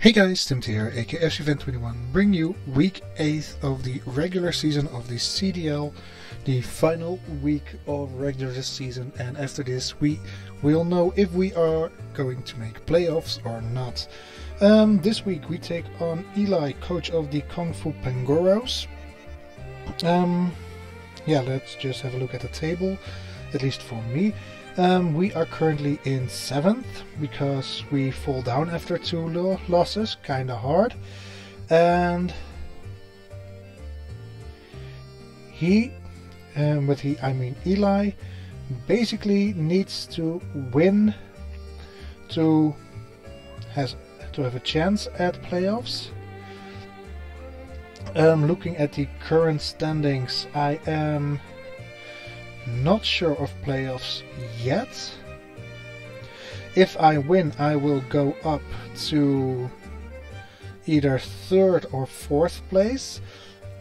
Hey guys, Tim here, aka Event21, bring you week 8 of the regular season of the CDL, the final week of regular season, and after this we will know if we are going to make playoffs or not. Um, this week we take on Eli, coach of the Kung Fu Pangoros. Um, yeah, let's just have a look at the table, at least for me. Um, we are currently in seventh because we fall down after two lo losses, kind of hard. And he, um, with he I mean Eli, basically needs to win to has to have a chance at playoffs. Um, looking at the current standings, I am not sure of playoffs yet. If I win, I will go up to either third or fourth place.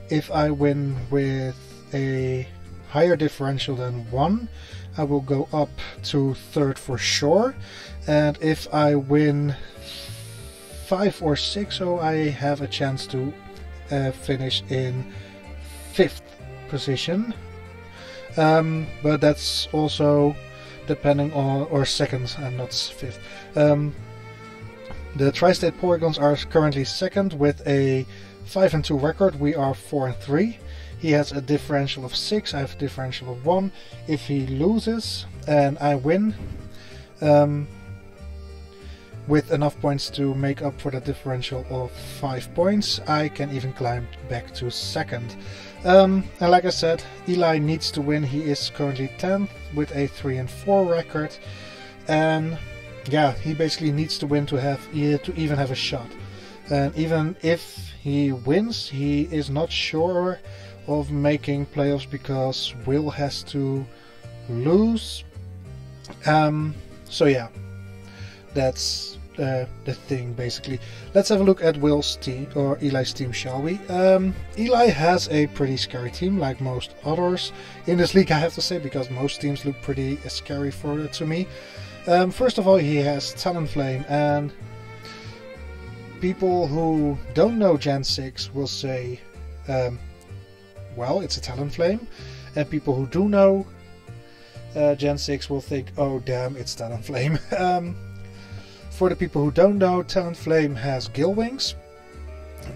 If I win with a higher differential than one, I will go up to third for sure. And if I win five or six, so I have a chance to uh, finish in fifth position. Um, but that's also depending on or second and not fifth. Um, the Tri-State Polygons are currently second with a five and two record. We are four and three. He has a differential of six. I have a differential of one. If he loses and I win, um, with enough points to make up for the differential of 5 points, I can even climb back to second. Um, and like I said, Eli needs to win. He is currently 10th with a 3 and 4 record. And yeah, he basically needs to win to have to even have a shot. And even if he wins, he is not sure of making playoffs because Will has to lose. Um, so yeah, that's uh, the thing basically. Let's have a look at Will's team or Eli's team, shall we? Um, Eli has a pretty scary team, like most others in this league, I have to say, because most teams look pretty scary for to me. Um, first of all, he has Talonflame, and people who don't know Gen 6 will say, um, well, it's a Talonflame, and people who do know uh, Gen 6 will think, oh damn, it's Talonflame. um, for the people who don't know, Talonflame has Gale Wings,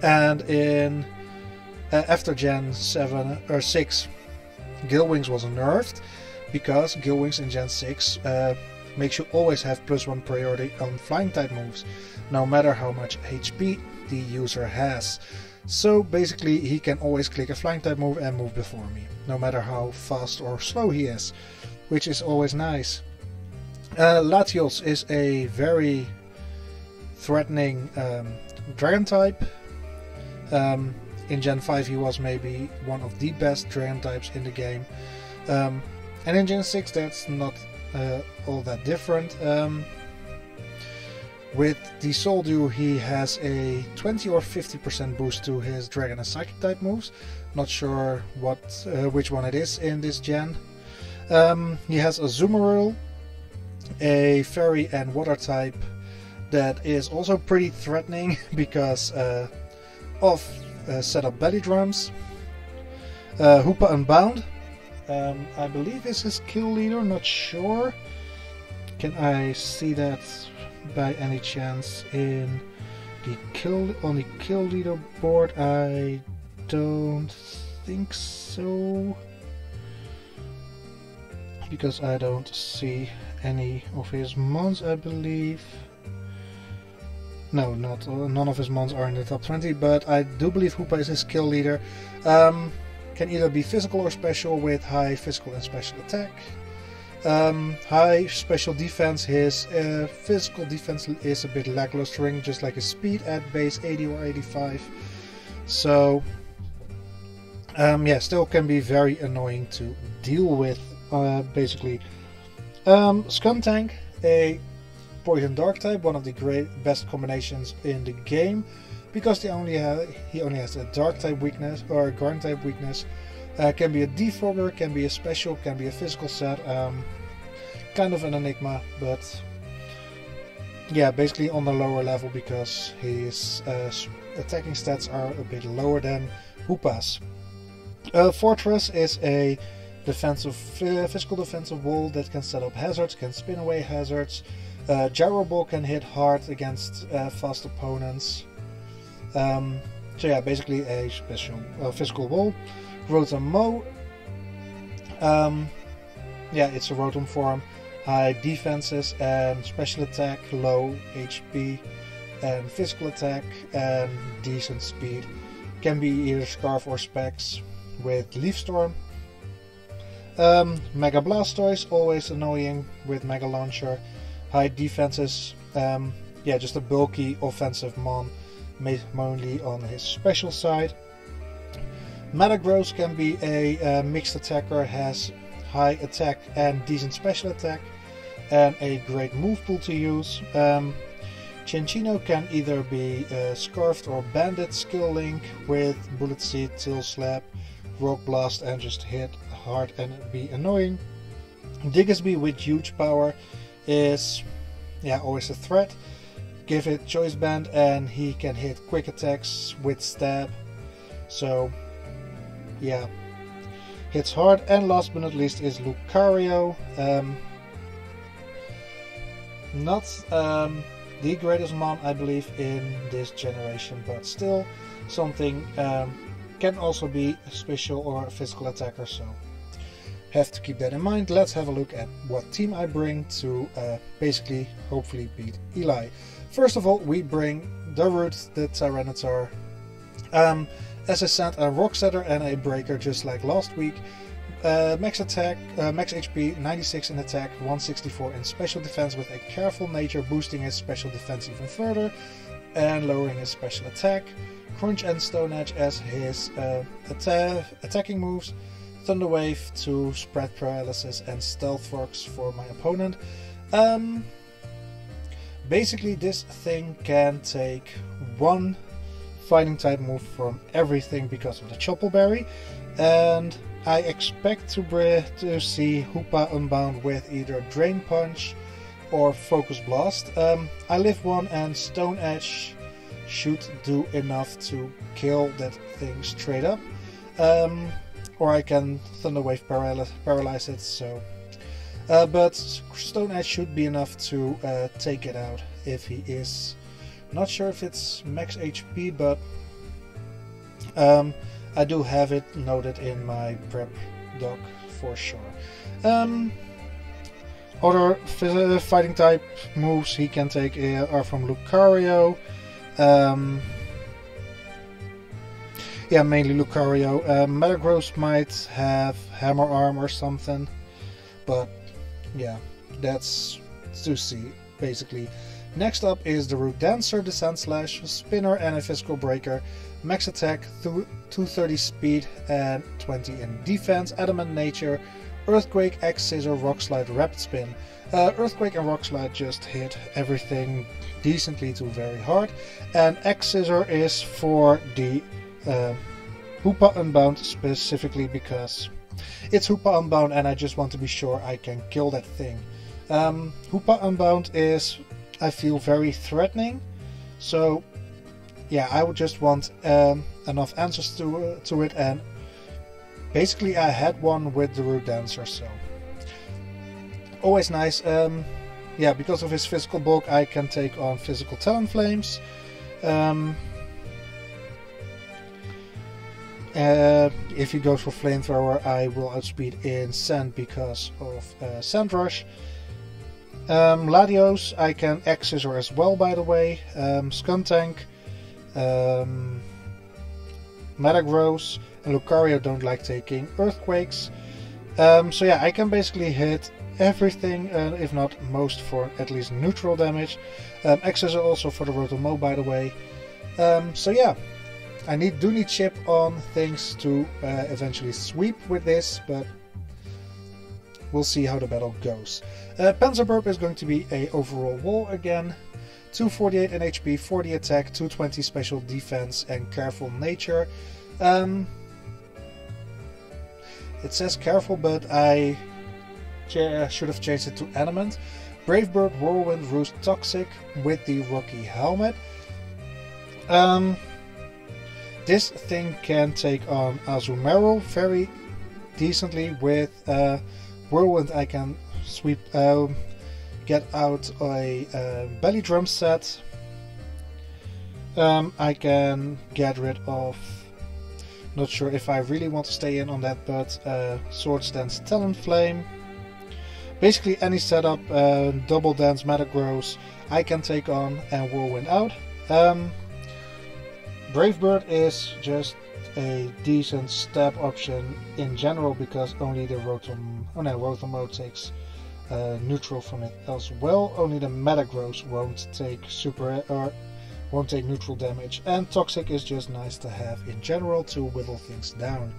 and in uh, after Gen 7 or 6, Gale Wings was nerfed because Gale Wings in Gen 6 uh, makes you always have plus one priority on flying type moves, no matter how much HP the user has. So basically, he can always click a flying type move and move before me, no matter how fast or slow he is, which is always nice. Uh, Latios is a very threatening um, dragon type. Um, in Gen 5 he was maybe one of the best dragon types in the game. Um, and in Gen 6 that's not uh, all that different. Um, with the Soul Dew he has a 20 or 50% boost to his dragon and psychic type moves. Not sure what uh, which one it is in this gen. Um, he has a Azumarill a fairy and water type that is also pretty threatening because uh, of uh, setup belly drums. Uh, Hoopa Unbound, um, I believe is his kill leader, not sure. Can I see that by any chance in the kill on the kill leader board? I don't think so because I don't see any of his mons, I believe. No, not uh, none of his mons are in the top 20, but I do believe Hoopa is his skill leader. Um, can either be physical or special with high physical and special attack. Um, high special defense, his uh, physical defense is a bit lacklustering, just like his speed at base 80 or 85. So, um, yeah, still can be very annoying to deal with, uh, basically um, Skuntank, a Poison Dark type, one of the great best combinations in the game, because only he only has a Dark type weakness or a Ground type weakness. Uh, can be a defogger, can be a special, can be a physical set. Um, kind of an enigma, but yeah, basically on the lower level because his uh, attacking stats are a bit lower than Hoopa's. Uh, Forretress is a defensive, uh, physical defensive wall that can set up hazards, can spin away hazards. Uh, Gyro Ball can hit hard against uh, fast opponents. Um, so yeah, basically a special uh, physical wall. Rotom Mow. Um, yeah, it's a Rotom form. High defenses and special attack, low HP and physical attack and decent speed. Can be either Scarf or Specs with Leaf Storm. Um, Mega Blastoise, always annoying with Mega Launcher. High defenses, um, yeah, just a bulky offensive mon, mainly on his special side. Metagross can be a uh, mixed attacker, has high attack and decent special attack, and a great move pool to use. Um, can either be uh, Scarfed or Banded skill link with Bullet Seed, Tail Slap, Rock Blast and just hit hard and be annoying. Diggersby with huge power is yeah always a threat. Give it choice band and he can hit quick attacks with stab. So yeah, hits hard. And last but not least is Lucario. Um, not um, the greatest mon I believe in this generation, but still something um, can also be special or physical attacker. So have to keep that in mind. Let's have a look at what team I bring to uh, basically hopefully beat Eli. First of all, we bring the Root, the Tyranitar, um, as I said, a Rock Setter and a Breaker just like last week. Uh, max attack, uh, max HP, 96 in attack, 164 in special defense with a careful nature, boosting his special defense even further and lowering his special attack. Crunch and Stone Edge as his uh, atta attacking moves. Thunder Wave to spread paralysis and Stealth Rocks for my opponent. Um, basically, this thing can take one fighting type move from everything because of the Chople Berry, and I expect to, to see Hoopa Unbound with either Drain Punch or Focus Blast. Um, I live one and Stone Edge should do enough to kill that thing straight up. Um, or I can Thunder Wave paralyze, paralyze it, so... Uh, but Stone Edge should be enough to uh, take it out if he is. Not sure if it's max HP, but um, I do have it noted in my prep doc for sure. Um, other fighting type moves he can take uh, are from Lucario. Um, yeah, mainly Lucario. Uh, Metagross might have Hammer Arm or something, but yeah, that's to see, basically. Next up is the Root Dancer, Sandslash, Spinner and a Physical Breaker. Max attack, 230 speed and 20 in defense. Adamant Nature, Earthquake, X Scissor, Rock Slide, Rapid Spin. Uh, Earthquake and Rock Slide just hit everything decently to very hard. And X Scissor is for the uh, Hoopa Unbound specifically because it's Hoopa Unbound and I just want to be sure I can kill that thing. Um, Hoopa Unbound is, I feel, very threatening. So yeah, I would just want um, enough answers to, uh, to it and basically I had one with the Root Dancer, so always nice. Um, yeah, because of his physical bulk, I can take on physical Talonflames. Um, uh, if he goes for Flamethrower, I will outspeed in Sand because of uh, Sand Rush. Um, Latios, I can X-Scissor as well, by the way. Um, Skuntank, um, Metagross, and Lucario don't like taking Earthquakes. Um, so yeah, I can basically hit everything, uh, if not most, for at least neutral damage. Um, Access also for the Rotom Mow, by the way. Um, so yeah, I need do need chip on things to uh, eventually sweep with this, but we'll see how the battle goes. Uh, Panzerburp is going to be a overall wall again. 248 in HP, 40 attack, 220 special defense, and careful nature. Um, it says careful, but I should have changed it to adamant. Brave Bird, Whirlwind, Roost, Toxic with the Rocky helmet. Um, this thing can take on Azumarill very decently with uh, Whirlwind. I can sweep, um, get out a uh, belly drum set. Um, I can get rid of. Not sure if I really want to stay in on that, but uh, Swords Dance Talonflame. Basically, any setup, uh, Double Dance Metagross, I can take on and Whirlwind out. Um, Brave Bird is just a decent stab option in general because only the Rotom, oh no, Rotom takes uh, neutral from it as well. Only the Metagross won't take super or won't take neutral damage, and Toxic is just nice to have in general to whittle things down.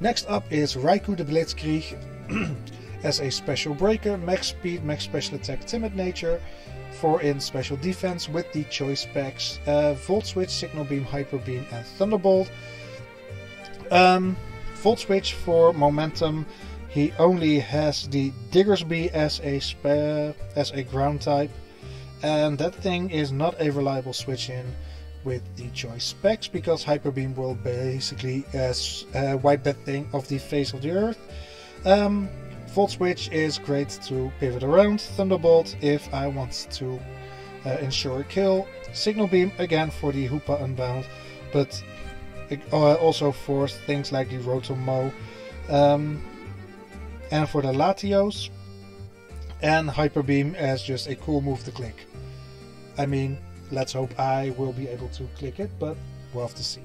Next up is Raikou the Blitzkrieg as a special breaker, max speed, max special attack, timid nature, 4 in special defense with the choice specs uh, Volt Switch, Signal Beam, Hyper Beam, and Thunderbolt. Um, Volt Switch for momentum. He only has the Diggersby as a spare, as a ground type, and that thing is not a reliable switch in with the choice specs because Hyper Beam will basically as uh, wipe that thing off the face of the earth. Um, Volt Switch is great to pivot around. Thunderbolt if I want to uh, ensure a kill. Signal Beam again for the Hoopa Unbound, but uh, also for things like the Rotom-Mow. Um, and for the Latios. And Hyper Beam as just a cool move to click. I mean, let's hope I will be able to click it, but we'll have to see.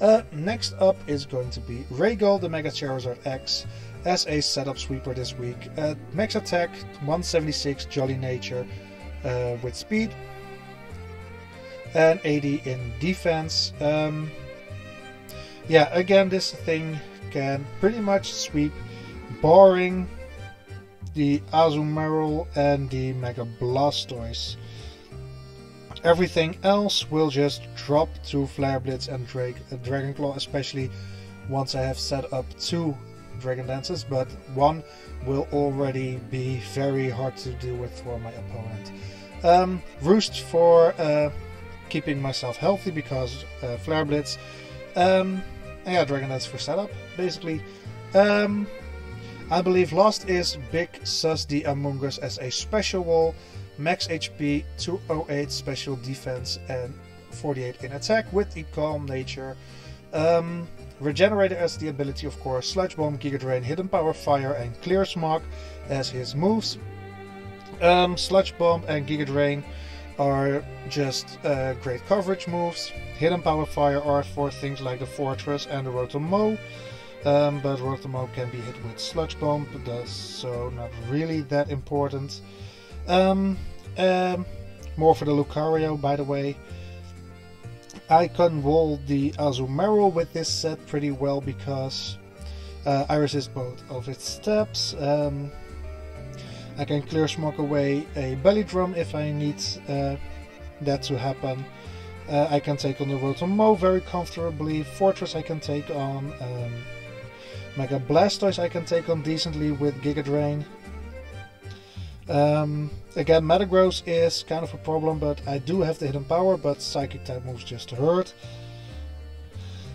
Uh, next up is going to be Rhaegal, the Mega Charizard X as a setup sweeper this week. Uh, max attack, 176 Jolly Nature uh, with speed, and 80 in defense. Um, yeah, again, this thing can pretty much sweep, barring the Azumarill and the Mega Blastoise. Everything else will just drop to Flare Blitz and Drake, uh, Dragon Claw, especially once I have set up two Dragon Dances, but one will already be very hard to deal with for my opponent. Um, Roost for uh, keeping myself healthy because uh, Flare Blitz. Um, yeah, Dragon Dance for setup, basically. Um, I believe last is Big Sus the Among Us as a special wall, max HP, 208 special defense, and 48 in attack with the Calm Nature. Um, Regenerator has the ability, of course, Sludge Bomb, Giga Drain, Hidden Power Fire, and Clear Smog as his moves. Um, Sludge Bomb and Giga Drain are just uh, great coverage moves. Hidden Power Fire are for things like the Forretress and the Rotom-Mow. Um, but Rotom-Mow can be hit with Sludge Bomb, so not really that important. Um, um, more for the Lucario, by the way. I can roll the Azumarill with this set pretty well because uh, I resist both of its steps. Um, I can clear smog away a belly drum if I need uh, that to happen. Uh, I can take on the Rotom-Mow very comfortably. Forretress I can take on. Um, Mega Blastoise I can take on decently with Giga Drain. Um, again, Metagross is kind of a problem, but I do have the hidden power, but Psychic type moves just hurt.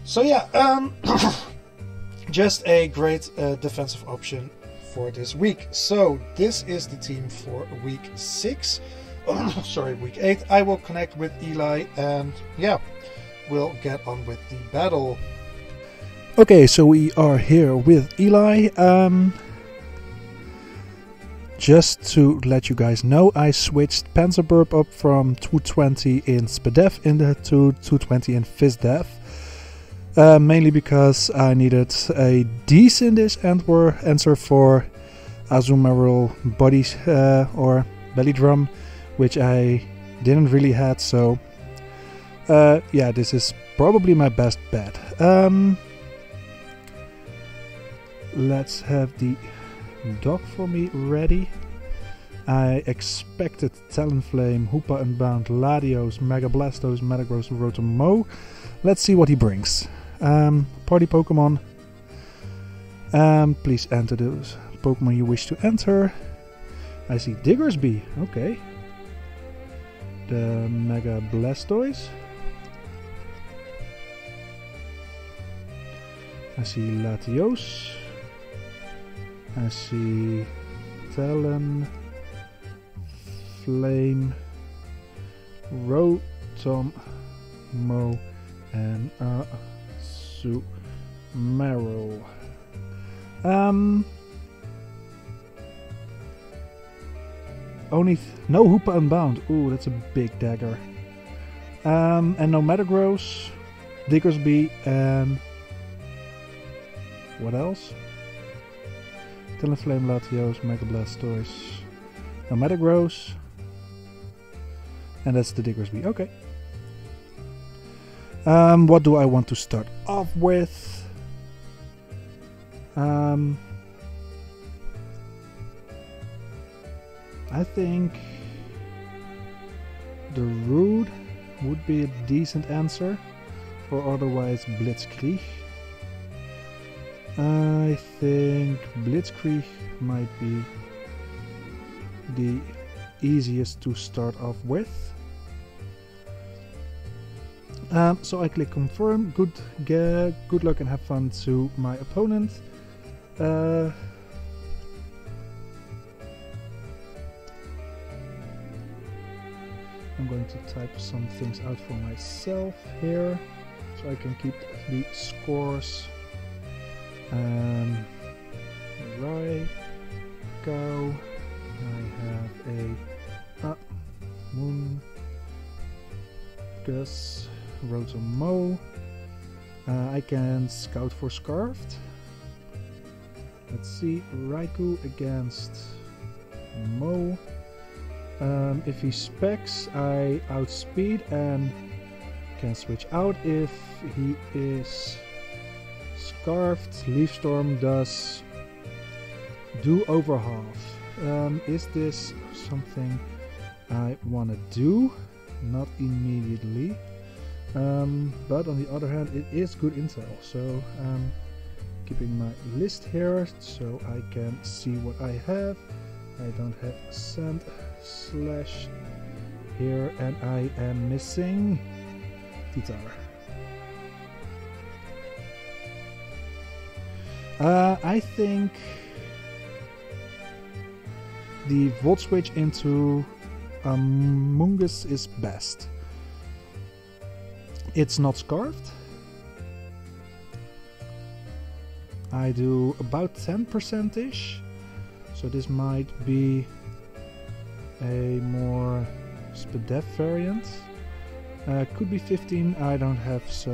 So yeah, um, just a great uh, defensive option for this week. So this is the team for week 6. sorry, week 8. I will connect with Eli and yeah, we'll get on with the battle. Okay, so we are here with Eli. Um, just to let you guys know, I switched Panzerburp up from 220 in Spadef into 220 in Fizdef. Uh, mainly because I needed a decent answer for Azumarill body uh, or belly drum, which I didn't really had. So uh, yeah, this is probably my best bet. Um, let's have the dock for me ready. I expected Talonflame, Hoopa Unbound, Latios, Mega Blastoise, Metagross, Rotom-Mow. Let's see what he brings. Um, party Pokemon. Um, please enter those Pokemon you wish to enter. I see Diggersby. Okay. The Mega Blastoise. I see Latios. I see Talon, Flame, Rotom, Mo, and uh, Sumeru. Um, only no Hoopa Unbound. Ooh, that's a big dagger. Um, and no Metagross, Diggersby, and what else? Talonflame, Latios, Mega Blastoise, no Metagross, and that's the Diggersby. Okay. Um, what do I want to start off with? Um, I think the Rude would be a decent answer, or otherwise Blitzkrieg. I think Blitzkrieg might be the easiest to start off with. Um, so I click confirm. Good, good luck and have fun to my opponent. Uh, I'm going to type some things out for myself here so I can keep the scores. Um, right, go. I have a uh, Moon, Gus, Rotomo. Uh, I can scout for Scarfed. Let's see, Raikou against Mo. Um, if he specs, I outspeed and can switch out if he is scarfed. Leaf Storm does do over half. Um, is this something I want to do? Not immediately. Um, but on the other hand, it is good intel. So um, keeping my list here so I can see what I have. I don't have sand slash here and I am missing Titar. Uh, I think the volt switch into Amoonguss is best. It's not scarfed. I do about 10% ish. So this might be a more Spadef variant. Uh, could be 15. I don't have uh,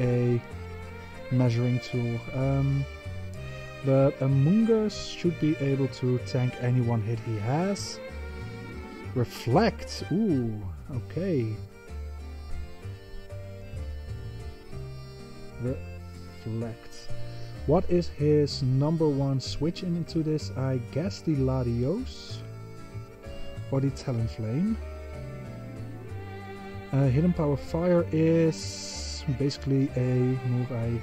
a measuring tool. Um, but Amoonguss should be able to tank any one hit he has. Reflect. Ooh, okay. Reflect. What is his number one switch into this? I guess the Latios or the Talonflame. Uh, Hidden Power Fire is basically a move I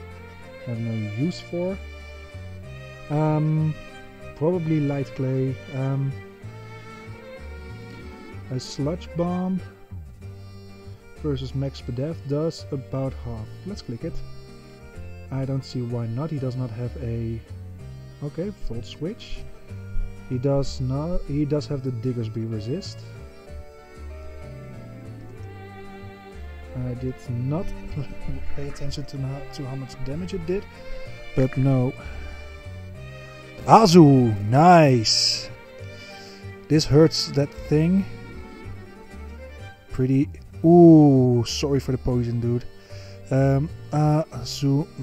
have no use for. Um, probably Light Clay. Um, a Sludge Bomb versus Max Pedef does about half. Let's click it. I don't see why not. He does not have a okay Volt Switch. He does not. He does have the Diggersby resist. I did not pay attention to, to how much damage it did, but no. Azu, nice. This hurts that thing. Pretty. Ooh, sorry for the poison, dude. Um, Azumarill.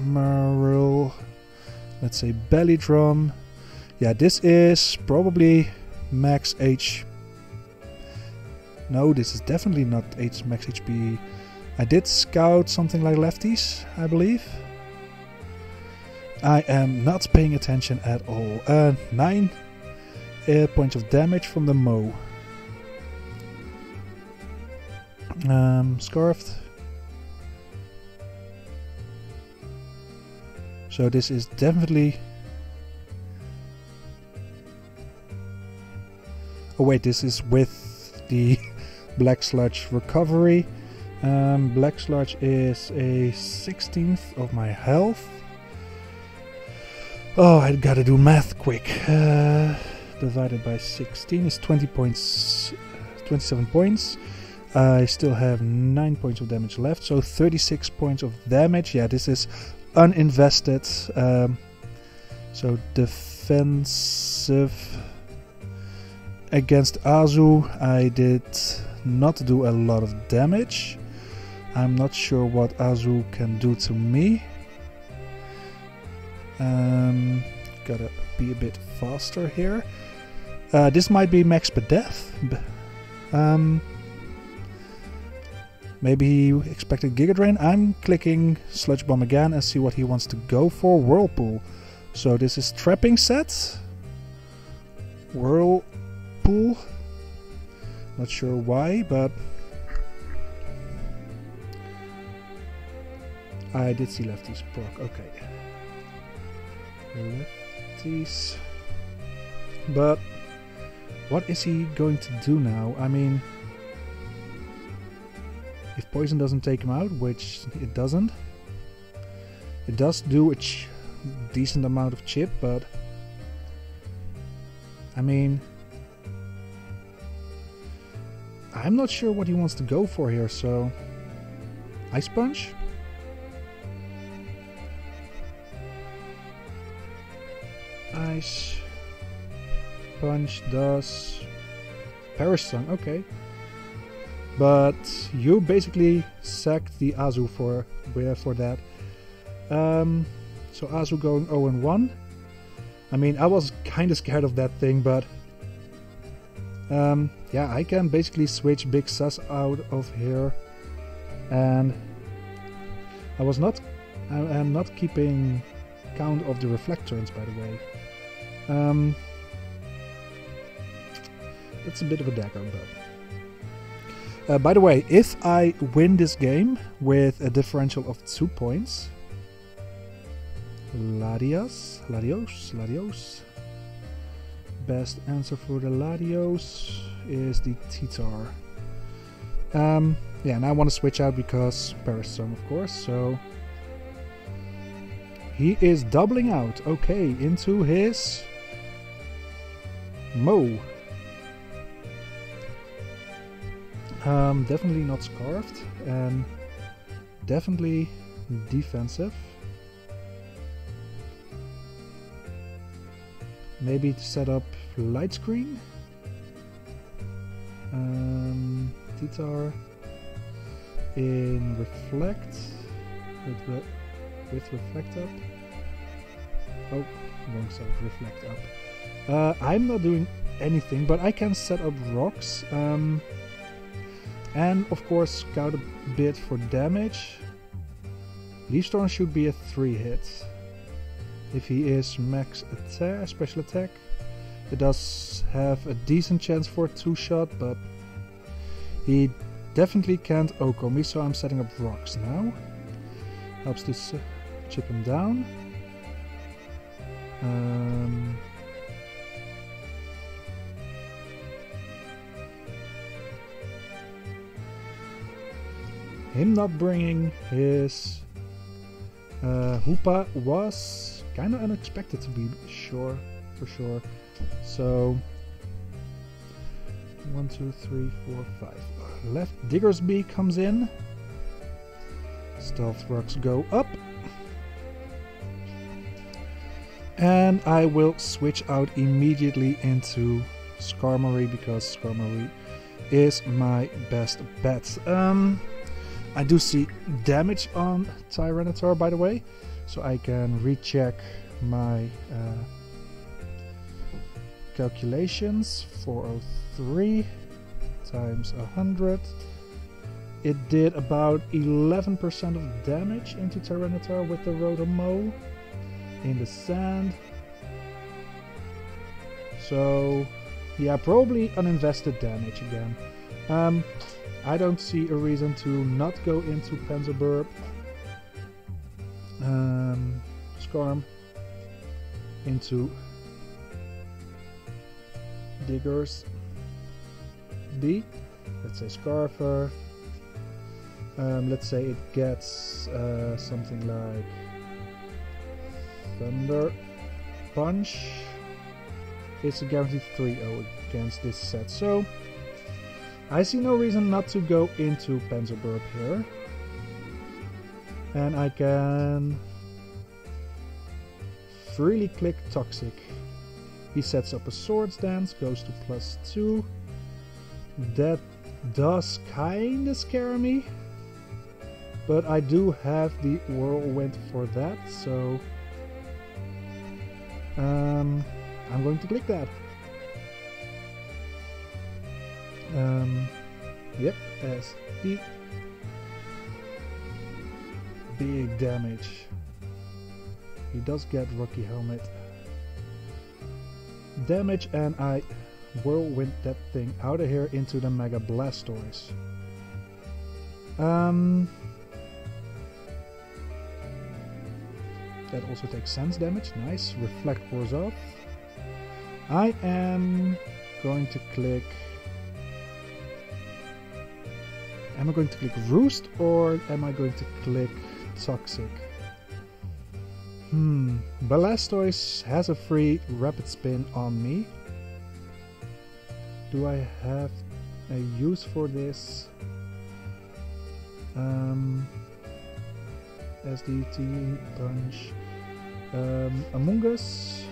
Let's say belly drum. Yeah, this is probably max H. No, this is definitely not H max HP. I did scout something like lefties, I believe. I am not paying attention at all. Uh, 9 uh, points of damage from the Mo. Um, scarfed. So this is definitely... Oh wait, this is with the Black Sludge recovery. Um, Black Sludge is a 16th of my health. Oh, I gotta do math quick. Uh, divided by 16 is 20 points, 27 points. I still have 9 points of damage left, so 36 points of damage. Yeah, this is uninvested. Um, so defensive against Azu, I did not do a lot of damage. I'm not sure what Azu can do to me. Um, gotta be a bit faster here. Uh, this might be max per death. Um, maybe he expected Giga Drain. I'm clicking Sludge Bomb again and see what he wants to go for. Whirlpool. So this is trapping set. Whirlpool. Not sure why, but I did see lefties proc. Okay. But what is he going to do now? I mean, if poison doesn't take him out, which it doesn't, it does do a decent amount of chip, but I mean, I'm not sure what he wants to go for here, so Ice Punch? Ice Punch does Perish Song, okay. But you basically sacked the Azu for for that. Um, so Azu going 0 and 1. I mean, I was kind of scared of that thing, but um, yeah, I can basically switch Big Sus out of here, and I was not, I am not keeping count of the reflectors, by the way. Um, that's a bit of a dagger, but. Uh, by the way, if I win this game with a differential of two points, Latios, Latios, Latios. Best answer for the Latios is the Titar. Um, yeah, and I want to switch out because Parasome, of course, so... He is doubling out, okay, into his... Mo. Um, definitely not Scarfed, and definitely defensive. Maybe to set up light screen. Um, Titar in reflect with, re with reflect up. Oh, wrong side, reflect up. Uh, I'm not doing anything, but I can set up rocks. Um, and of course scout a bit for damage. Leaf Storm should be a 3 hit. If he is max attack, special attack, it does have a decent chance for a 2 shot, but he definitely can't OHKO me, so I'm setting up rocks now. Helps to chip him down. Um, him not bringing his uh, Hoopa was kind of unexpected to be sure, for sure. So, one, two, three, four, five. Left Diggersby comes in. Stealth rocks go up. And I will switch out immediately into Skarmory because Skarmory is my best bet. Um, I do see damage on Tyranitar, by the way, so I can recheck my uh, calculations. 403 times 100. It did about 11% of damage into Tyranitar with the Rotomo in the sand. So, yeah, probably uninvested damage again. Um, I don't see a reason to not go into Panzerburp. Um, Skarm into Diggers. FD. Let's say Scarfer. Um, let's say it gets uh, something like Thunder Punch. It's a guaranteed 3-0 against this set. So I see no reason not to go into Panzerburp here. And I can freely click Toxic. He sets up a Swords Dance, goes to plus 2. That does kinda scare me. But I do have the Whirlwind for that, so... Um, I'm going to click that. Um, yep, SD. Big damage. He does get Rocky Helmet. Damage and I whirlwind that thing out of here into the Mega Blastoise. Um, that also takes sense damage. Nice. Reflect pours off. I am going to click Am I going to click Roost or am I going to click Toxic? Hmm, Blastoise has a free Rapid Spin on me. Do I have a use for this? Um, SDT, Punch. Um, Among Us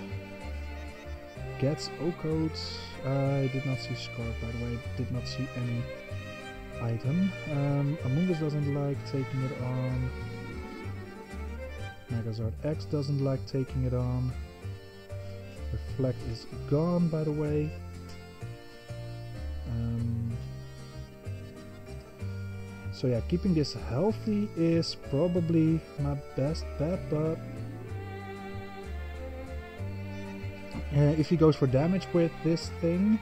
gets OHKO'd. I did not see Scarf by the way, did not see any item. Um, Among Us doesn't like taking it on. Megazord X doesn't like taking it on. Reflect is gone, by the way. Um, so yeah, keeping this healthy is probably my best bet, but uh, if he goes for damage with this thing,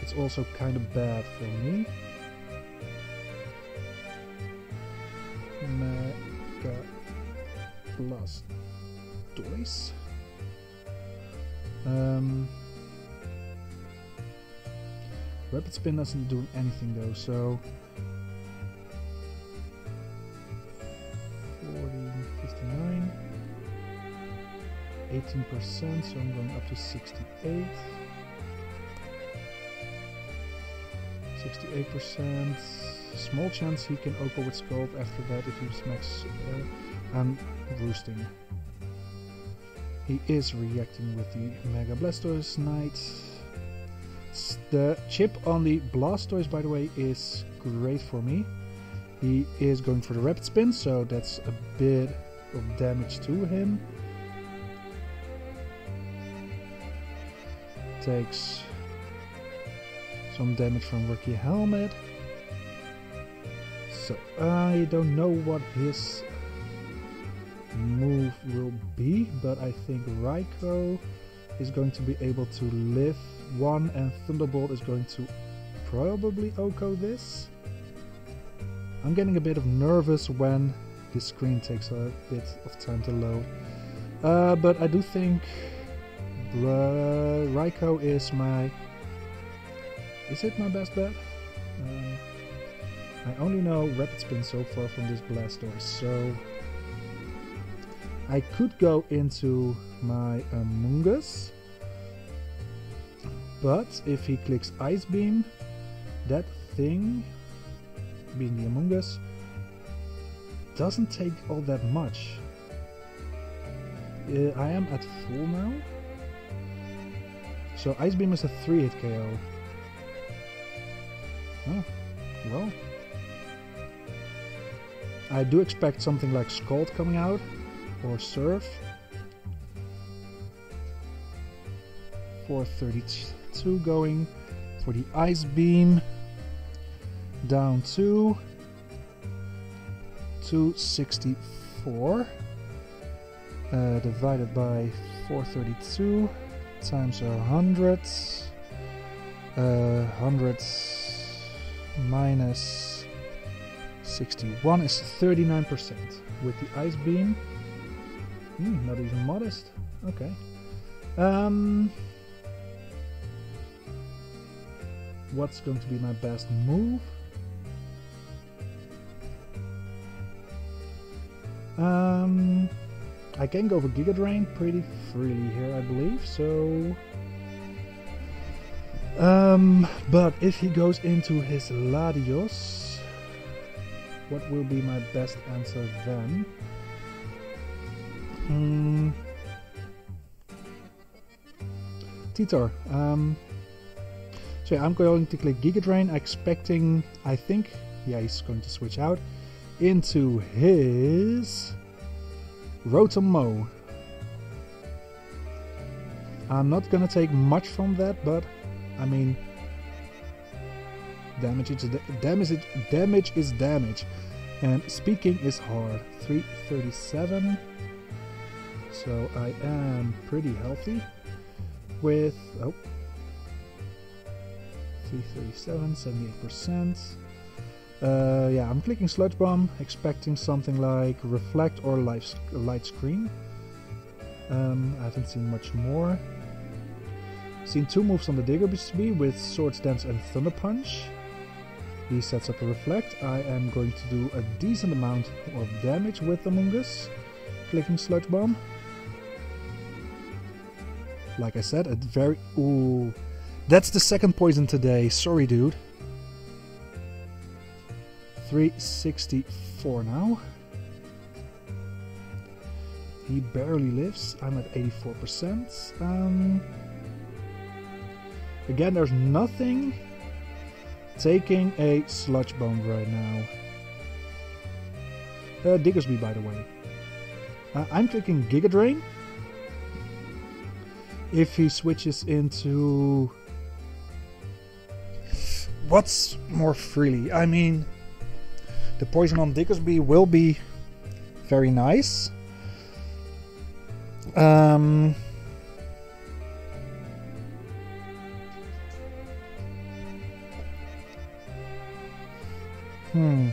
it's also kind of bad for me. Blast Toys. Um, Rapid Spin doesn't do anything though, so 40, 59, 18%, so I'm going up to 68. 68%. Small chance he can open with Scope after that if he smacks uh, roosting. He is reacting with the Mega Blastoise Knight. The chip on the Blastoise, by the way, is great for me. He is going for the Rapid Spin, so that's a bit of damage to him. Takes some damage from Rocky Helmet. So I don't know what his will be, but I think Raikou is going to be able to live one and Thunderbolt is going to probably OHKO this. I'm getting a bit of nervous when this screen takes a bit of time to load. Uh, but I do think uh, Raikou is my... Is it my best bet? Um, I only know Rapid Spin so far from this Blastoise, so... I could go into my Amoonguss. But if he clicks Ice Beam, that thing, being the Amoonguss, doesn't take all that much. Uh, I am at full now. So Ice Beam is a 3 hit KO. Oh, well. I do expect something like Scald coming out, or Surf. 432 going for the Ice Beam. Down to 264 uh, divided by 432 times 100 uh, 100 minus 61 is 39% with the ice beam hmm, not even modest okay um, what's going to be my best move. Um, I can go for Giga Drain pretty freely here, I believe. So, um, but if he goes into his Latios, what will be my best answer then? Hmm. Titor. Um, so yeah, I'm going to click Giga Drain, expecting, I think, yeah, he's going to switch out into his Rotom-Mow. I'm not gonna take much from that, but I mean, damage is damage. Is, damage is damage, and speaking is hard. 337. So I am pretty healthy with oh 337, 78 percent. Uh, yeah, I'm clicking Sludge Bomb, expecting something like Reflect or Light, light Screen. Um, I haven't seen much more. Seen two moves on the Diggersby with Swords Dance and Thunder Punch. He sets up a Reflect. I am going to do a decent amount of damage with Amoonguss. Clicking Sludge Bomb. Like I said, a very... Ooh. That's the second poison today. Sorry, dude. 364 now. He barely lives. I'm at 84%. Um, again, there's nothing taking a sludge bomb right now. Uh, Diggersby, by the way. Uh, I'm clicking Giga Drain. If he switches into what's more freely? I mean, the poison on Diggersby will be very nice. Um, hmm.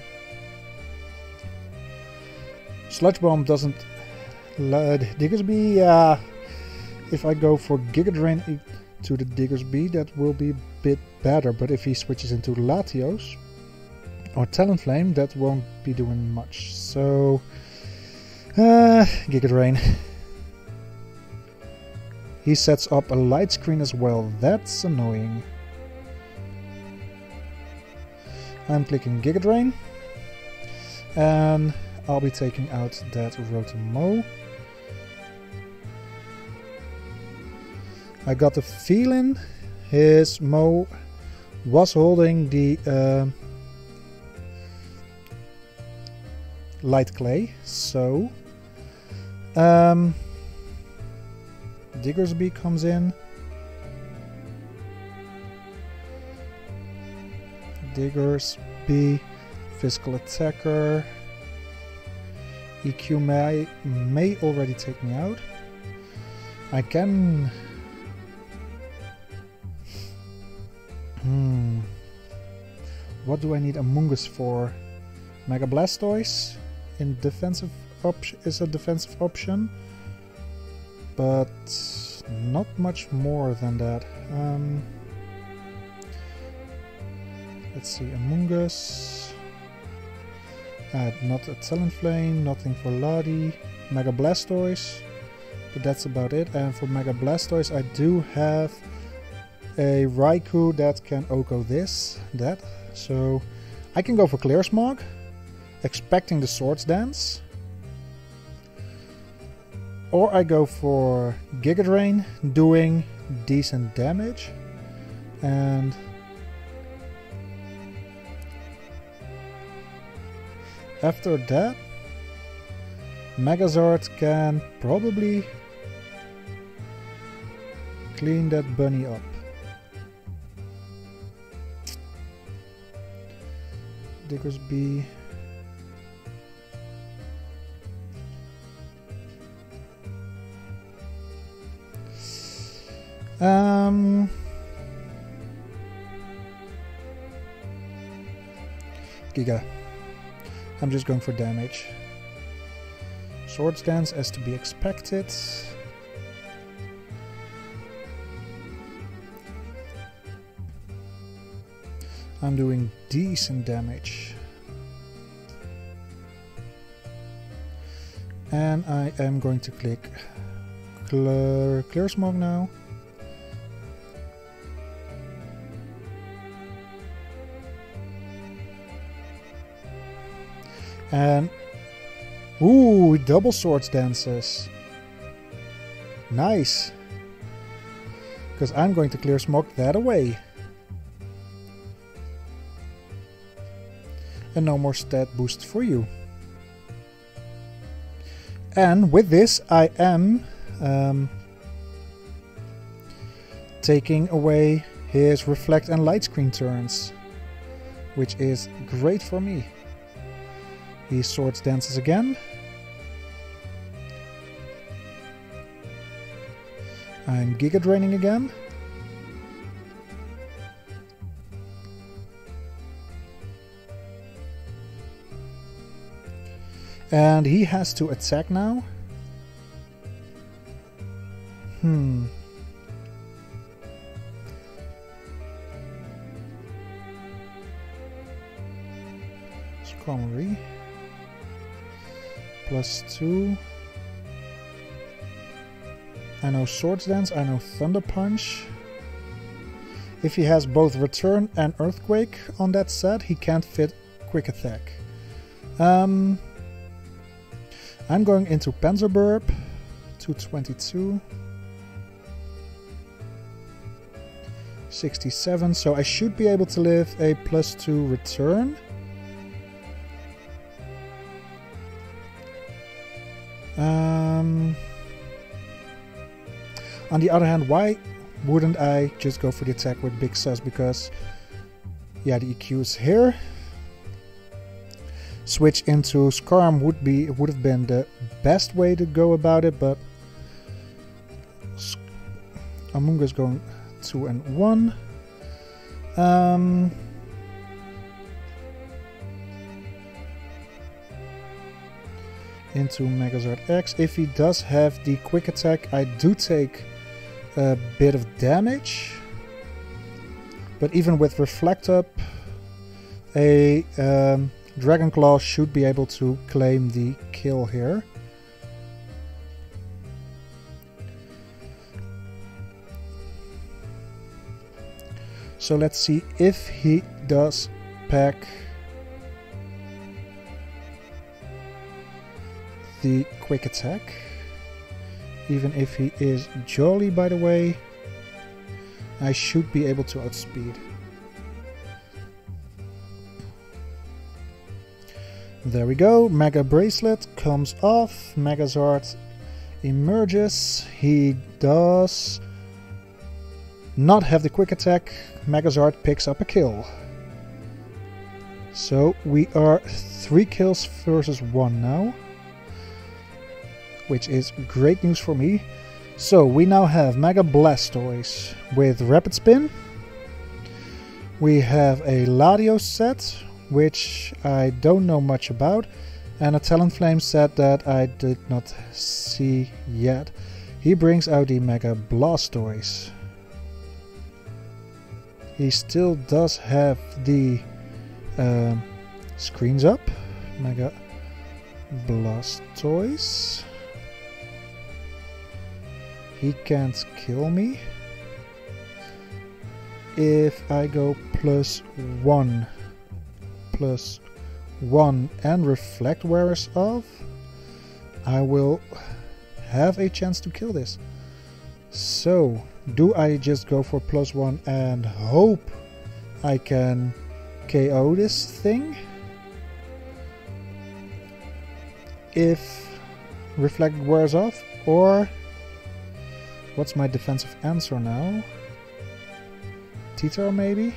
Sludge Bomb doesn't. Diggersby, uh, if I go for Giga Drain to the Diggersby, that will be a bit better. But if he switches into Latios, or Talonflame, that won't be doing much. So, uh, Giga Drain. He sets up a light screen as well. That's annoying. I'm clicking Giga Drain. And I'll be taking out that Rotom-Mow. I got the feeling his Mo was holding the uh, light clay. So, um, Diggersby comes in. Diggersby, physical attacker. EQ may, may already take me out. I can... Hmm. What do I need Amoonguss for? Mega Blastoise? in defensive option is a defensive option, but not much more than that. Um, let's see, Amoonguss. Uh, not a Talonflame, nothing for Lati. Mega Blastoise, but that's about it. And for Mega Blastoise, I do have a Raikou that can OHKO this, that. So I can go for Clear Smog expecting the Swords Dance. Or I go for Giga Drain, doing decent damage. And after that, Megazord can probably clean that bunny up. Diggersby. Um, Giga. I'm just going for damage. Swords Dance as to be expected. I'm doing decent damage. And I am going to click clear, clear smog now. And ooh, double swords dances. Nice. Because I'm going to clear smog that away. And no more stat boost for you. And with this, I am um, taking away his reflect and light screen turns, which is great for me. He swords dances again. I'm Giga Draining again. And he has to attack now. Hmm. Plus two. I know Swords Dance, I know Thunder Punch. If he has both Return and Earthquake on that set, he can't fit Quick Attack. Um, I'm going into Panzerburp, 222. 67, so I should be able to live a plus 2 return. Um, on the other hand, why wouldn't I just go for the attack with Big Sus? Because, yeah, the EQ is here. Switch into Skarm would be would have been the best way to go about it, but Amoonguss going 2 and 1. Um, into Megazord X. If he does have the quick attack, I do take a bit of damage. But even with Reflect Up, a um, Dragon Claw should be able to claim the kill here. So let's see if he does pack the quick attack. Even if he is jolly, by the way, I should be able to outspeed. There we go, Mega Bracelet comes off, Megazord emerges, he does not have the quick attack, Megazord picks up a kill. So we are 3 kills versus 1 now which is great news for me. So we now have Mega Blastoise with Rapid Spin. We have a Latios set, which I don't know much about, and a Talonflame set that I did not see yet. He brings out the Mega Blastoise. He still does have the uh, screens up. Mega Blastoise. He can't kill me. If I go plus one, plus one and reflect wears off, I will have a chance to kill this. So, do I just go for plus one and hope I can KO this thing? If reflect wears off, or What's my defensive answer now? Tito maybe?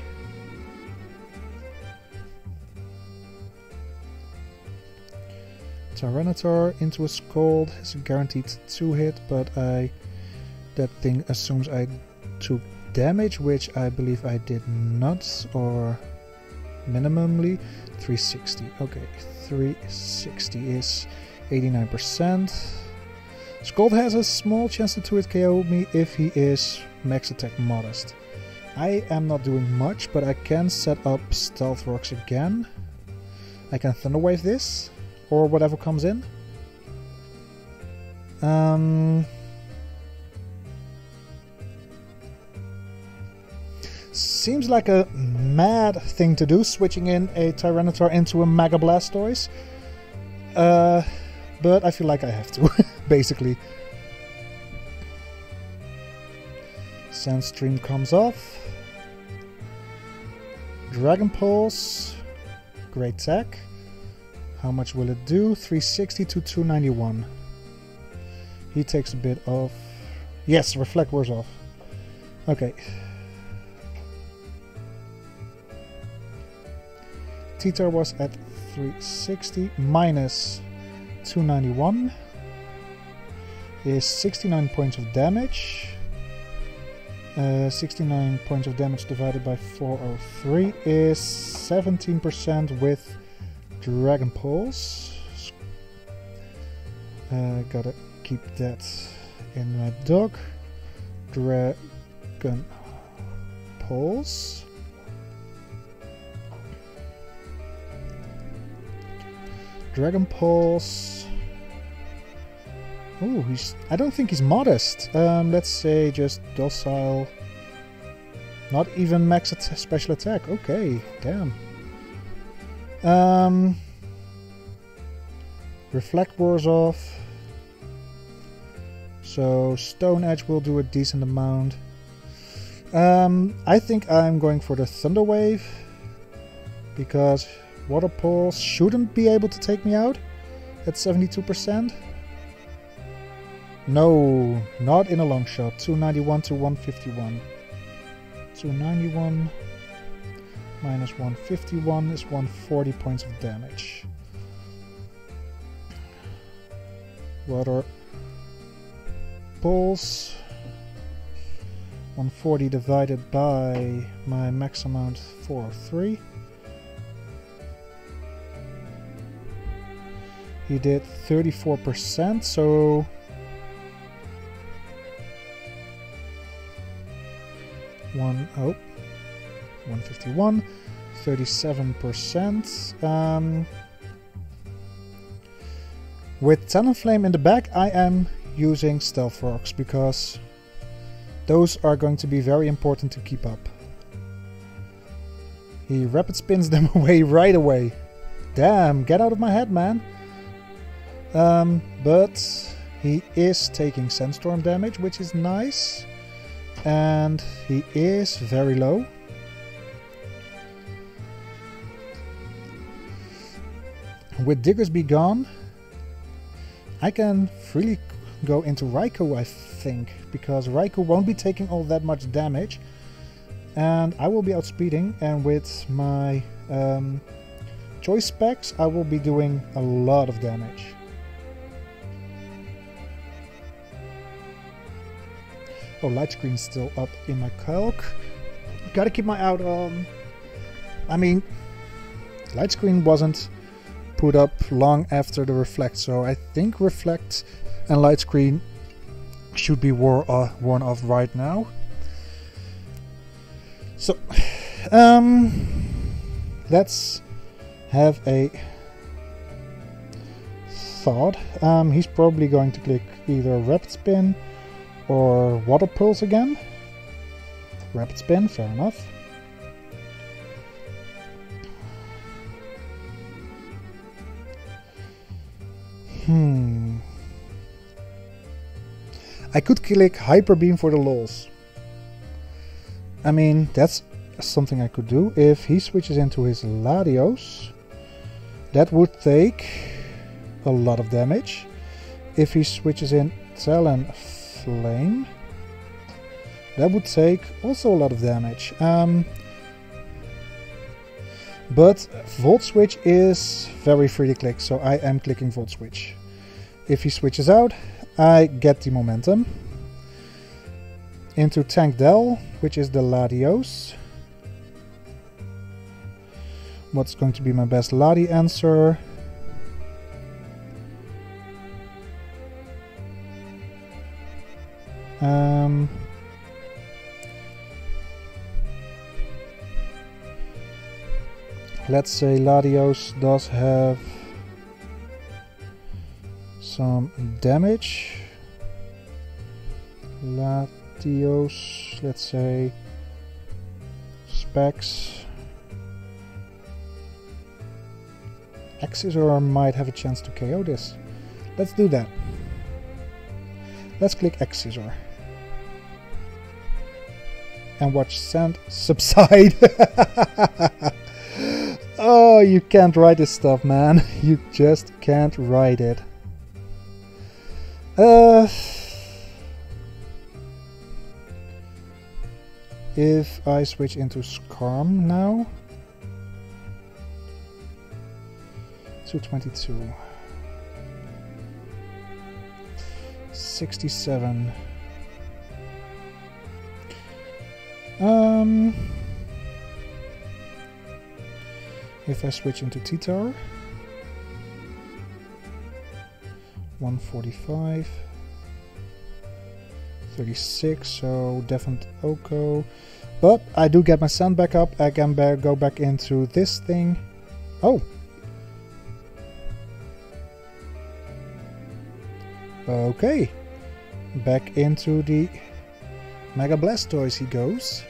Tyranitar into a Scald is a guaranteed 2 hit, but I that thing assumes I took damage, which I believe I did not, or minimally 360. Okay, 360 is 89%. Scald has a small chance to 2-hit KO me if he is max attack modest. I am not doing much, but I can set up Stealth Rocks again. I can Thunderwave this, or whatever comes in. Um, seems like a mad thing to do, switching in a Tyranitar into a Mega Blastoise. Uh, but I feel like I have to, basically. Sandstream comes off. Dragon Pulse. Great tech. How much will it do? 360 to 291. He takes a bit off. Yes, Reflect wears off. Okay. Titar was at 360 minus 291 is 69 points of damage. Uh, 69 points of damage divided by 403 is 17% with Dragon Pulse. Uh, gotta keep that in my dog. Dragon Pulse. Dragon Pulse. Oh, he's. I don't think he's modest. Um, let's say just docile. Not even max at special attack. Okay, damn. Um, reflect wears off. So Stone Edge will do a decent amount. Um, I think I'm going for the Thunder Wave because Water Pulse shouldn't be able to take me out at 72%. No, not in a long shot. 291 to 151. 291 minus 151 is 140 points of damage. Water Pulse 140 divided by my max amount 403. He did 34%, so one oh 151 37% um, with Talonflame in the back I am using Stealth Rocks because those are going to be very important to keep up. He rapid spins them away right away. Damn, get out of my head, man. Um, but he is taking Sandstorm damage, which is nice. And he is very low. With Diggersby gone, I can freely go into Raikou, I think, because Raikou won't be taking all that much damage. And I will be outspeeding, and with my um, choice specs, I will be doing a lot of damage. Oh, light screen's still up in my calc. Gotta keep my out on. I mean, light screen wasn't put up long after the reflect, so I think reflect and light screen should be wore, uh, worn off right now. So, um, let's have a thought. Um, he's probably going to click either Rapid Spin or Water Pulse again. Rapid Spin, fair enough. Hmm. I could click Hyper Beam for the lols. I mean, that's something I could do. If he switches into his Latios, that would take a lot of damage. If he switches in Talon Flame, that would take also a lot of damage. Um, but Volt Switch is very free to click, so I am clicking Volt Switch. If he switches out, I get the momentum into Tank Dell, which is the Latios. What's going to be my best Lati answer? Um, let's say Latios does have some damage. Latios, let's say specs. X-Scissor might have a chance to KO this. Let's do that. Let's click X-Scissor. And watch sand subside. oh, you can't write this stuff, man. You just can't write it. Uh, if I switch into Skarm now, 222, 67. Um, if I switch into T-Tower, 145, 36, so definite OHKO. But I do get my sand back up. I can go back into this thing. Oh! Okay. Back into the Mega Blastoise he goes.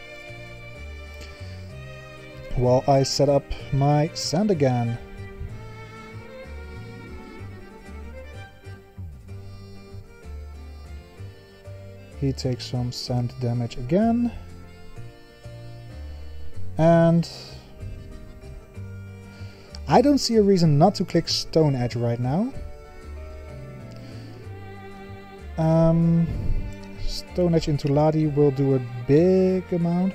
While I set up my sand again. He takes some sand damage again. And I don't see a reason not to click Stone Edge right now. Um, Stone Edge into Lati will do a big amount,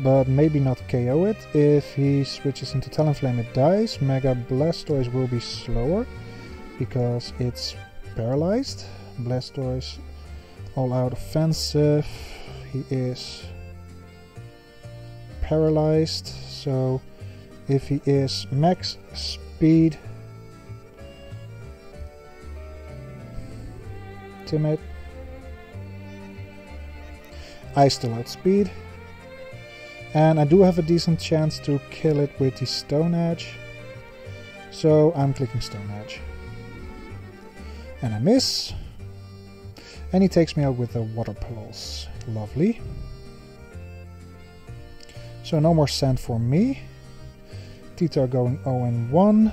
but maybe not KO it. If he switches into Talonflame it dies. Mega Blastoise will be slower because it's paralyzed. Blastoise all out offensive. He is paralyzed, so if he is max speed, timid, I still outspeed. And I do have a decent chance to kill it with the Stone Edge. So I'm clicking Stone Edge. And I miss. And he takes me out with the Water Pulse. Lovely. So no more sand for me. Tita going 0 and 1.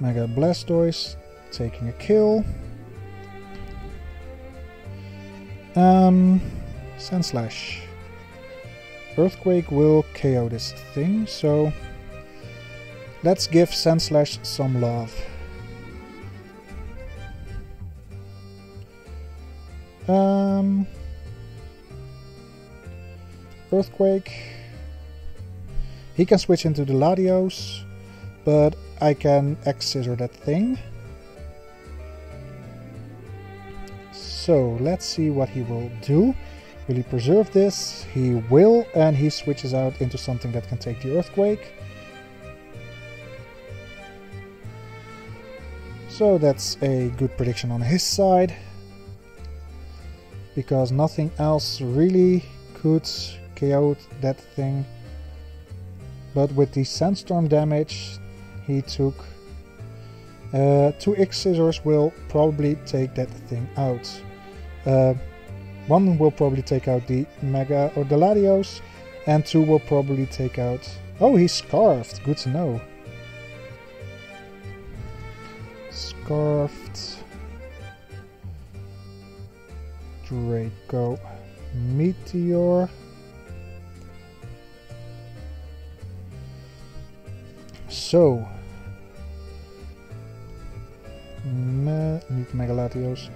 Mega Blastoise taking a kill. Um, Sandslash. Earthquake will KO this thing, so let's give Sandslash some love. Um, Earthquake. He can switch into the Latios, but I can X-Scissor that thing. So let's see what he will do. Will he preserve this? He will, and he switches out into something that can take the Earthquake. So that's a good prediction on his side. Because nothing else really could KO that thing. But with the Sandstorm damage he took, uh, two X-Scissors will probably take that thing out. Uh, one will probably take out the Mega or the Latios, and two will probably take out... Oh, he's Scarfed. Good to know. Scarfed. Draco. Meteor. So. Me Mega Latios.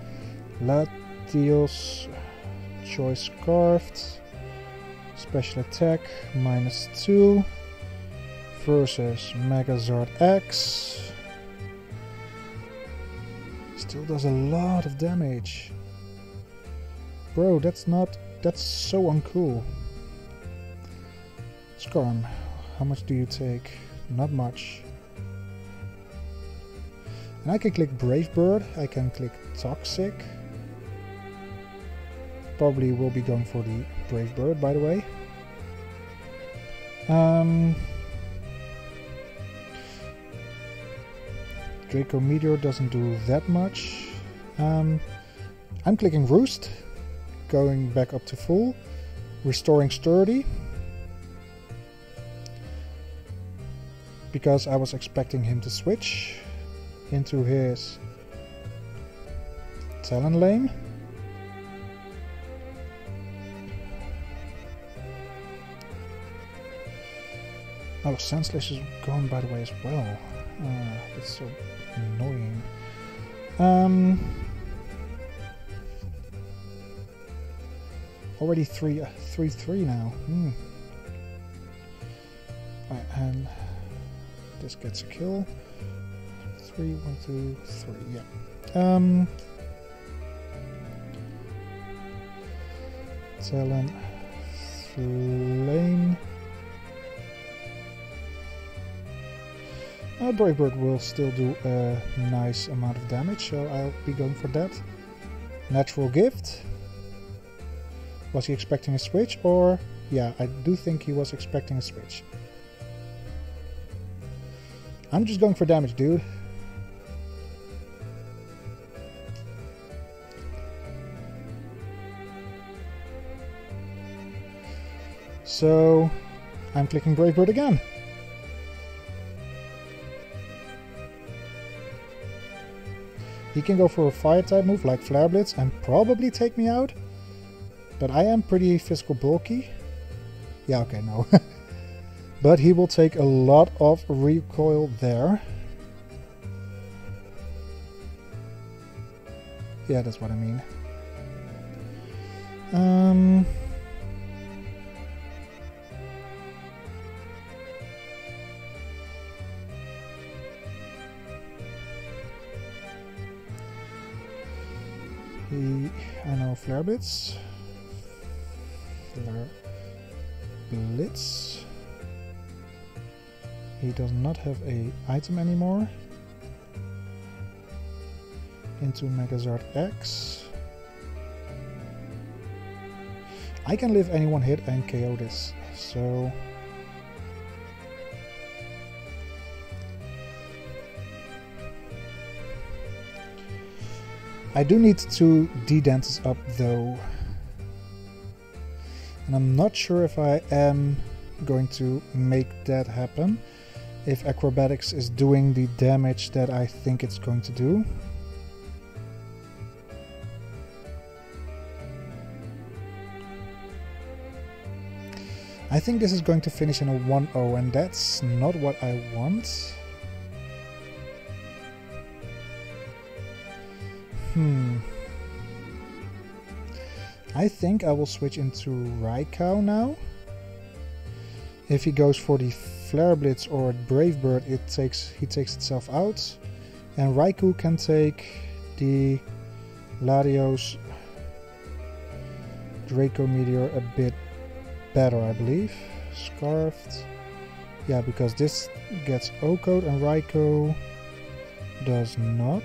Choice Scarfed, Special Attack minus 2 versus Megazord X. Still does a lot of damage. Bro, that's not... that's so uncool. Skarm, how much do you take? Not much. And I can click Brave Bird, I can click Toxic probably will be going for the Brave Bird, by the way. Um, Draco Meteor doesn't do that much. Um, I'm clicking Roost, going back up to full, restoring Sturdy, because I was expecting him to switch into his Talonflame. Oh, Sandslash is gone by the way as well. Uh, that's so annoying. Um, already three, uh, three, three now. Hmm. Right, and this gets a kill. Three, one, two, three. Yeah. Um. Talon Flame. Uh, Bravebird will still do a nice amount of damage, so I'll be going for that. Natural Gift. Was he expecting a switch or... Yeah, I do think he was expecting a switch. I'm just going for damage, dude. So, I'm clicking Brave Bird again. He can go for a fire type move like Flare Blitz and probably take me out. But I am pretty physical bulky. Yeah, okay, no. but he will take a lot of recoil there. Yeah, that's what I mean. Um... Flare Blitz. Flare Blitz. He does not have a item anymore. Into Megazord X. I can live any one hit and KO this, so... I do need to D-Dentist up though. And I'm not sure if I am going to make that happen. If Acrobatics is doing the damage that I think it's going to do. I think this is going to finish in a 1-0 and that's not what I want. Hmm. I think I will switch into Raikou now. If he goes for the Flare Blitz or Brave Bird, it takes he takes itself out. And Raikou can take the Latios Draco Meteor a bit better, I believe. Scarfed. Yeah, because this gets OHKO'd and Raikou does not.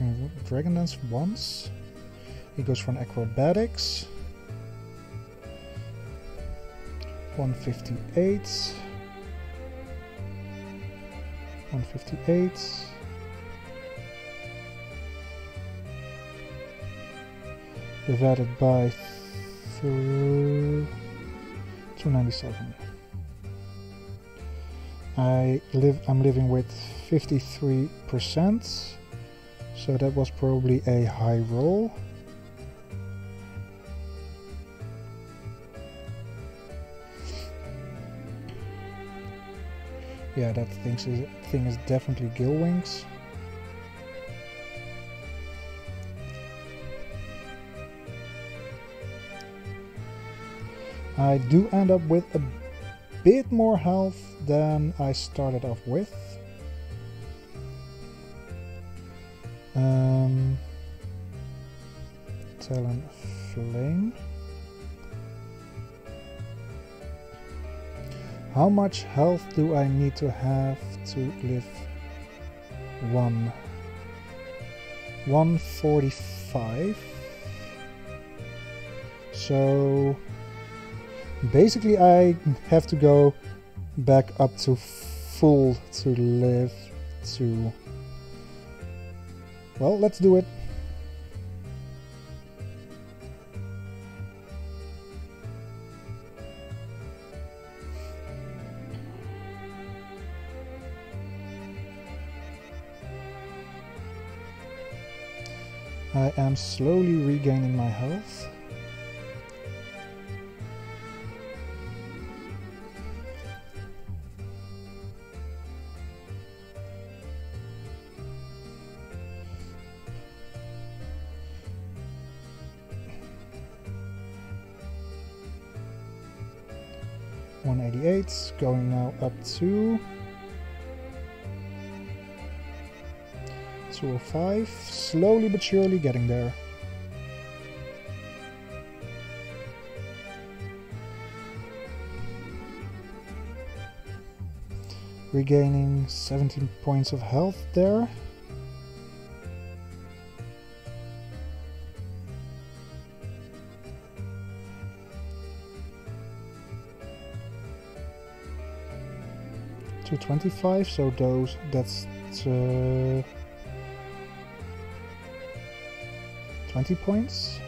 I'm Dragon Dance once. He goes for an Acrobatics. 158. 158. Divided by 297. I live I'm living with 53%. So that was probably a high roll. Yeah, that thing is, thing is definitely Gale Wings. I do end up with a bit more health than I started off with. Um, Talon Flame. How much health do I need to have to live one? 145 So basically I have to go back up to full to live to... Well, let's do it. I am slowly regaining my health. Going now up to 205, slowly but surely getting there. Regaining 17 points of health there. Two twenty-five. So those that's uh, 20 points.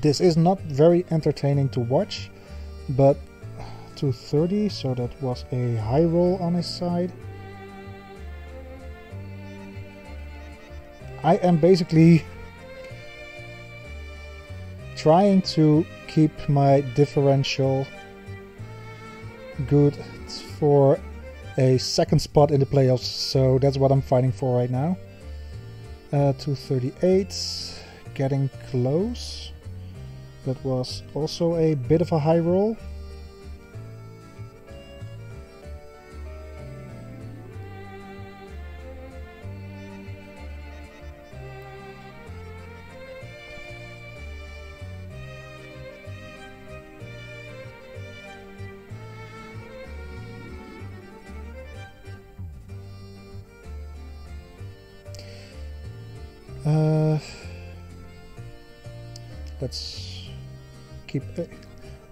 This is not very entertaining to watch, but 230, so that was a high roll on his side. I am basically trying to keep my differential good for a second spot in the playoffs, so that's what I'm fighting for right now. Uh, 238, getting close. That was also a bit of a high roll.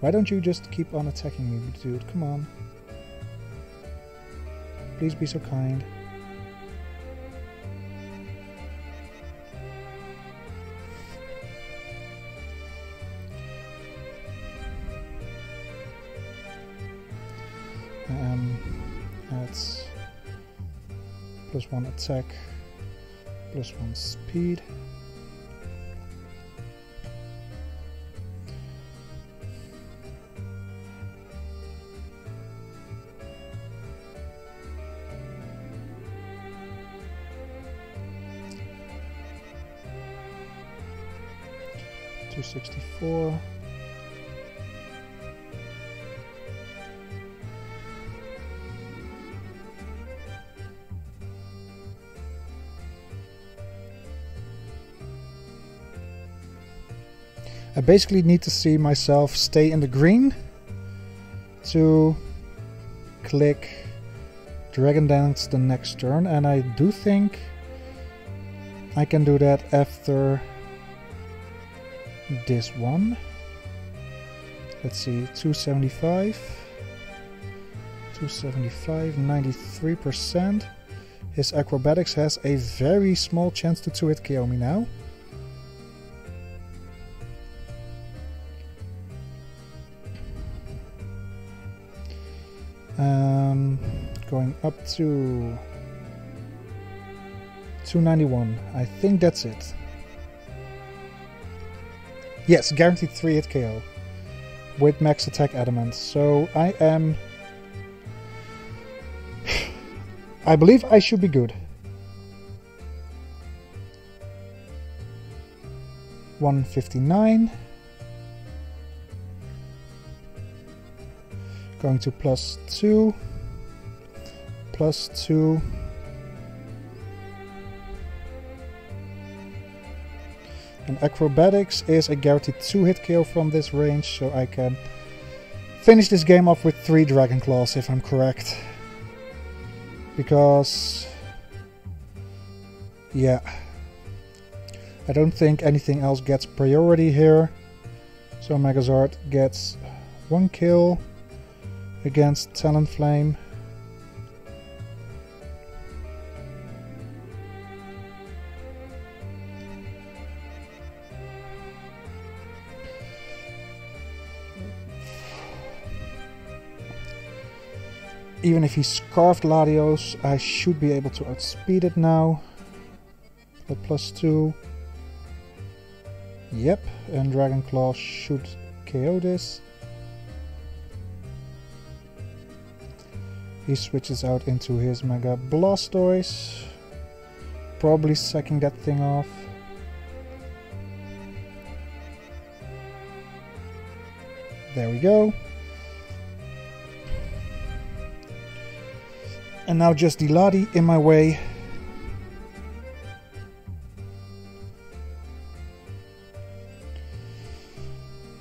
Why don't you just keep on attacking me, dude? Come on. Please be so kind. Um, that's plus one attack plus one speed. Four. I basically need to see myself stay in the green to click Dragon Dance the next turn and I do think I can do that after this one. Let's see, 275, 275, 93%. His acrobatics has a very small chance to 2-hit KO me now. Um, going up to 291. I think that's it. Yes, guaranteed 3 hit KO with max attack adamant. So I am. I believe I should be good. One fifty nine. Going to plus two. Plus two. And Acrobatics is a guaranteed 2 hit KO from this range, so I can finish this game off with 3 Dragon Claws if I'm correct. Because... Yeah. I don't think anything else gets priority here. So Megazord gets one kill against Talonflame. Even if he scarfed Latios, I should be able to outspeed it now. At plus two. Yep, and Dragon Claw should KO this. He switches out into his Mega Blastoise. Probably sacking that thing off. There we go. And now just Lati in my way.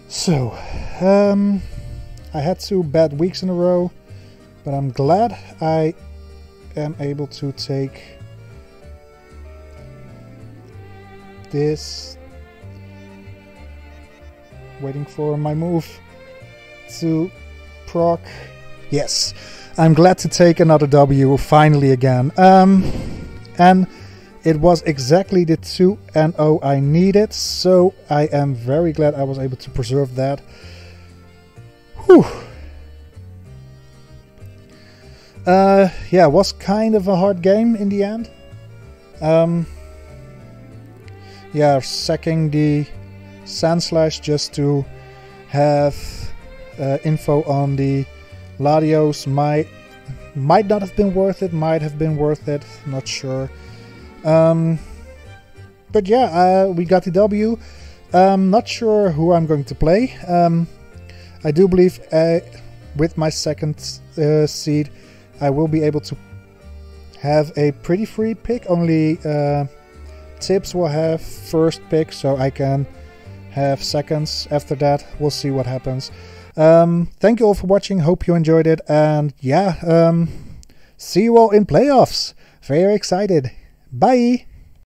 So, um, I had two bad weeks in a row, but I'm glad I am able to take this. Waiting for my move to proc. Yes, I'm glad to take another W finally again. Um, and it was exactly the 2 and 0 I needed, so I am very glad I was able to preserve that. Whew. Uh, yeah, was kind of a hard game in the end. Um, yeah, sacking the Sandslash just to have uh, info on the Latios might might not have been worth it, might have been worth it, not sure. Um, but yeah, uh, we got the W. I'm not sure who I'm going to play. Um, I do believe uh, with my second uh, seed, I will be able to have a pretty free pick. Only uh, Tibbs will have first pick, so I can have seconds after that. We'll see what happens. Um, thank you all for watching. Hope you enjoyed it. And yeah, um, see you all in playoffs. Very excited. Bye.